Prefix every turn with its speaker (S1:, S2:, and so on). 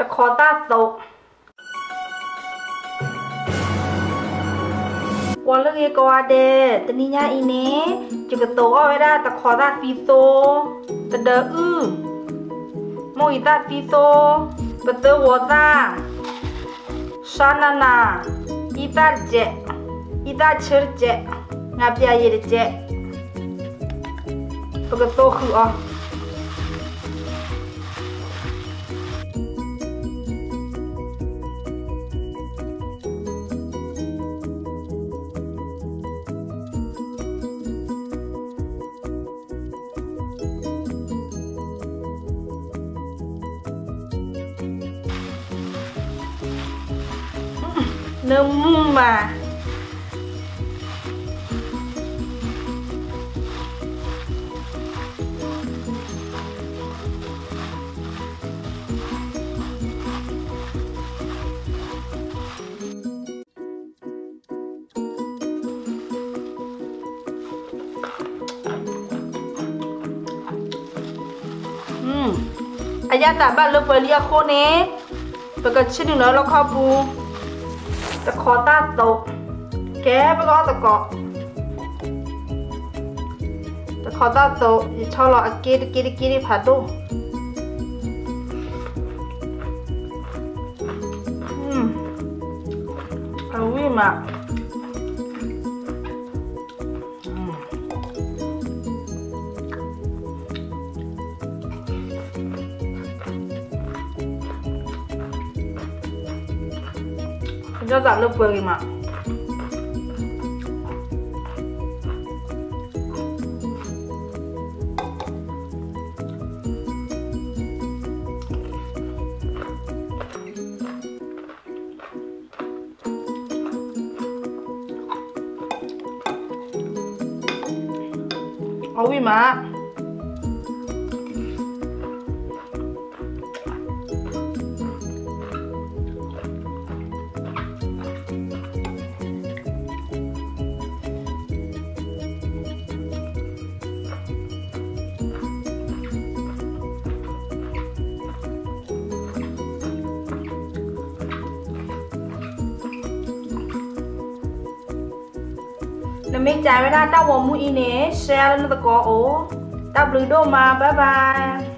S1: တခေါ်တာသုတ်ဝလငေကွာတဲ့တနိညာအင်းနေကျကတောဝရတခေါ်တာဖီဆိုတဒဥမွိတာဖီဆိုပတဝတာရှာနာနာဤတာကျဲဤတာချရကျဲငါပြရရကျဲပကတောခူအော เริ่มมุ่งมา อืมอายาตาบ้านเลิกไปเรียกโคเน่ปกติชิ้นหนึ่งแล้วเราครอบู nak lo kau bu. ตะขอตาโตแกไปก็ตะกอตะขอตาโตอย่าชอบรออากีดกีดกีดผัดดูอืมอร่อยมาก 여자로 보이만 어이 마 နမိတ်ကြိုင်ဝဒတောက်ဝမှုအင်းနဲ့ share လို့တကောအိုတပ်ဘလူတို့မှာ bye bye